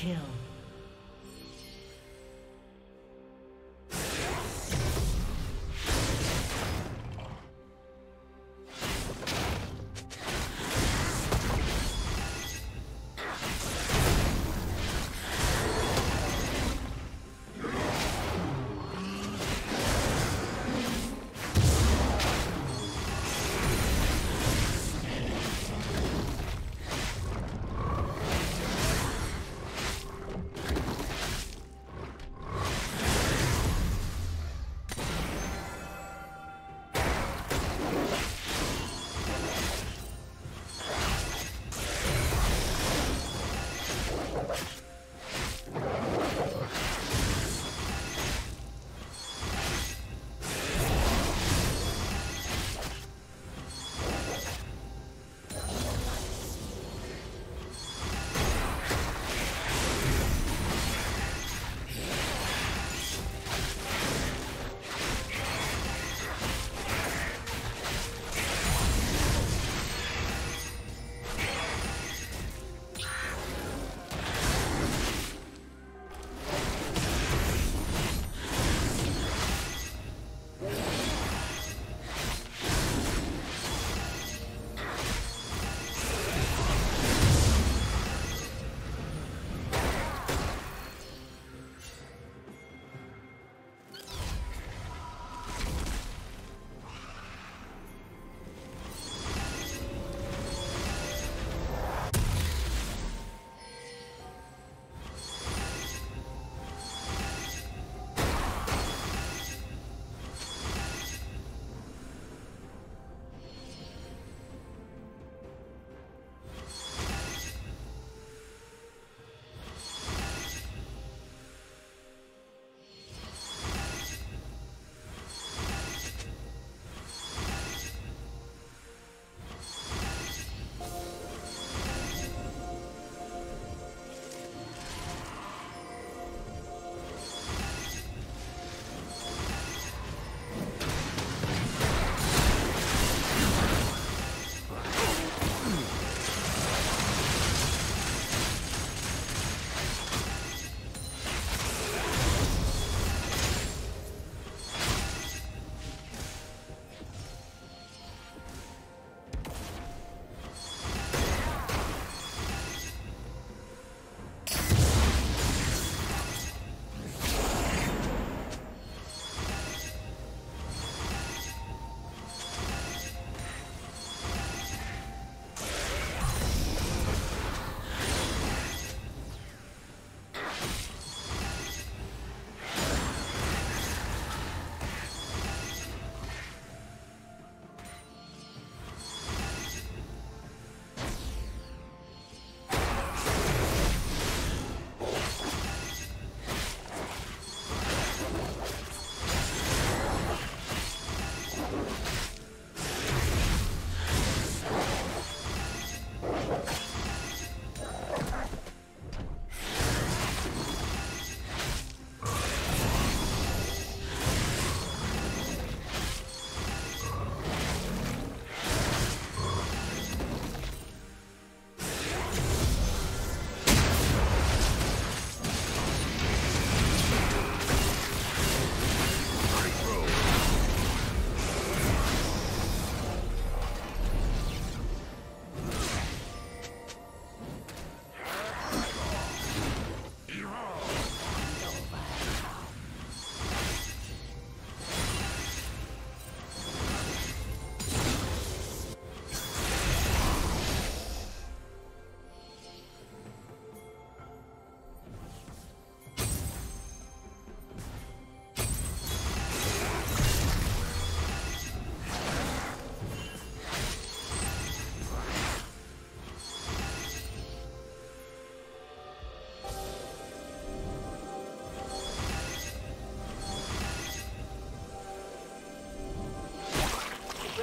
kill.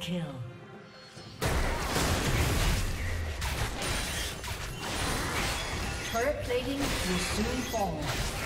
Kill. Turret plating will soon fall.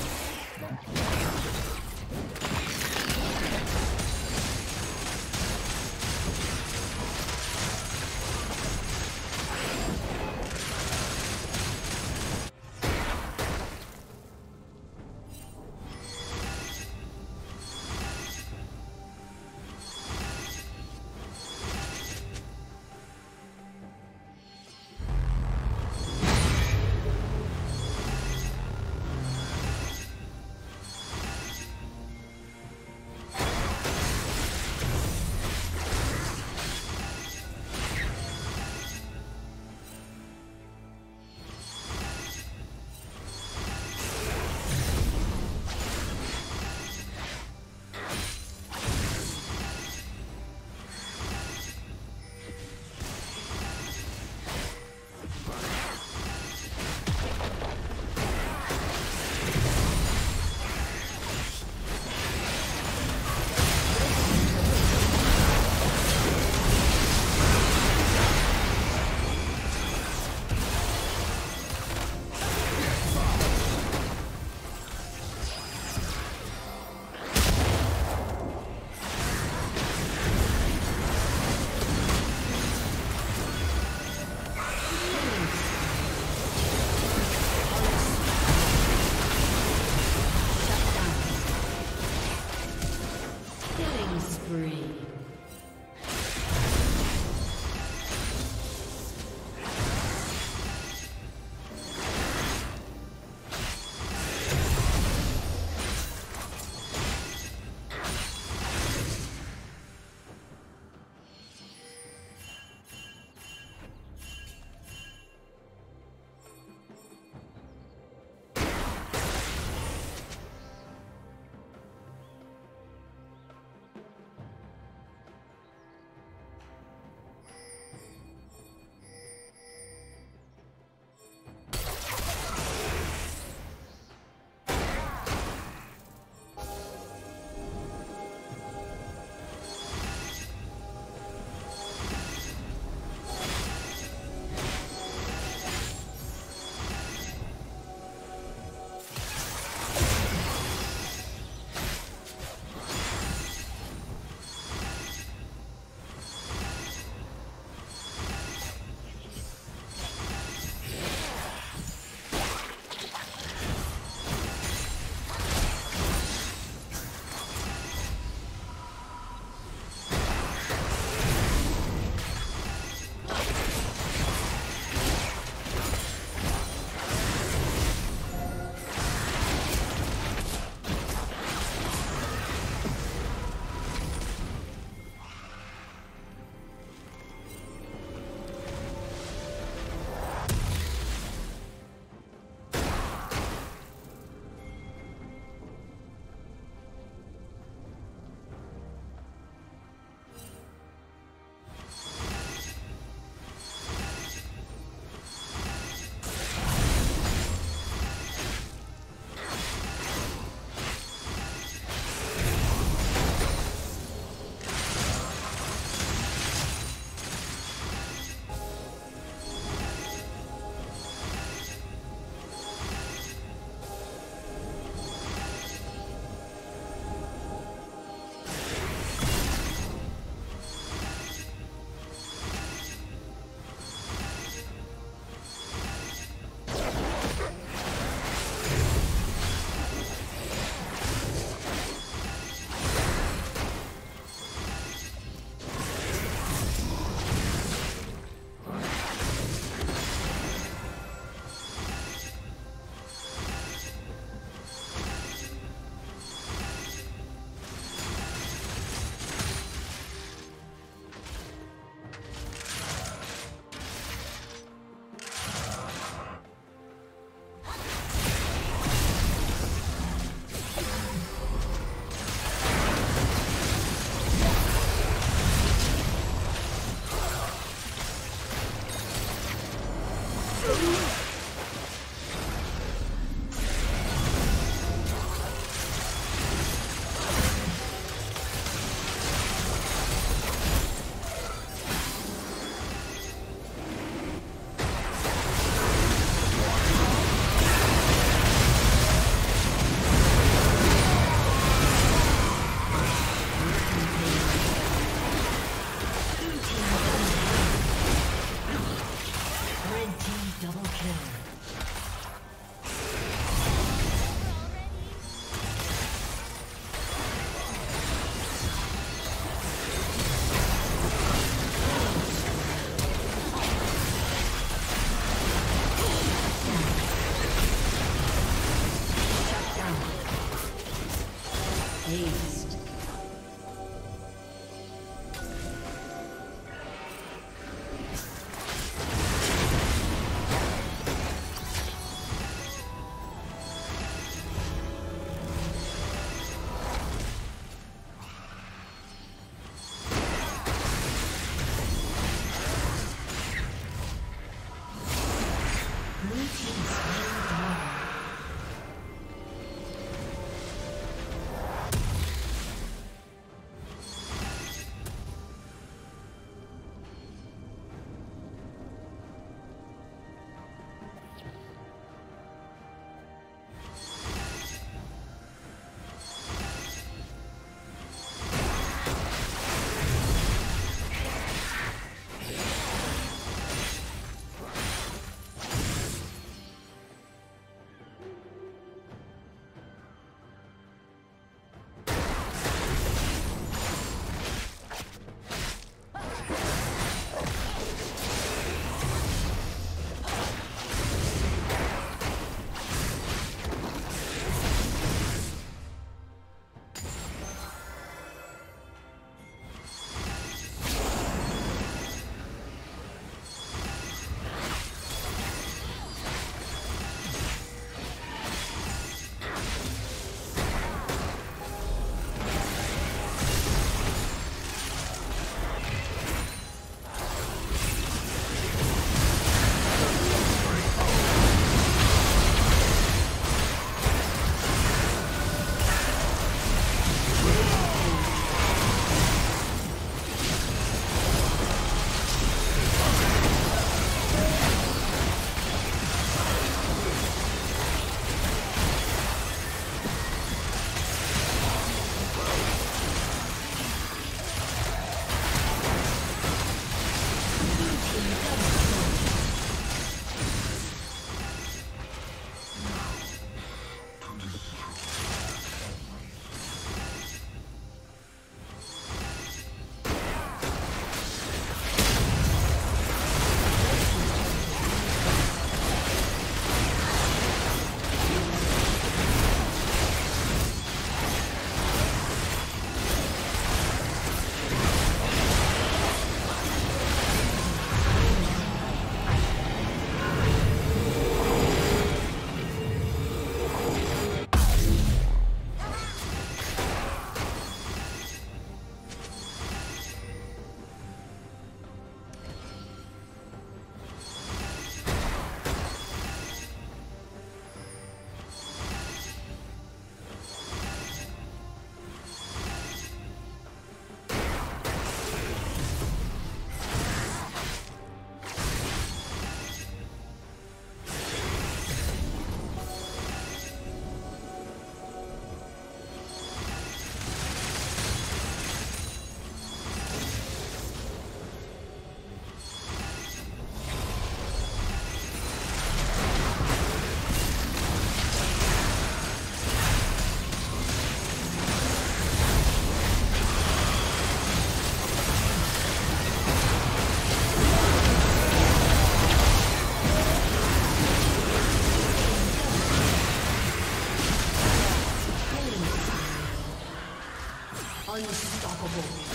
Unstoppable.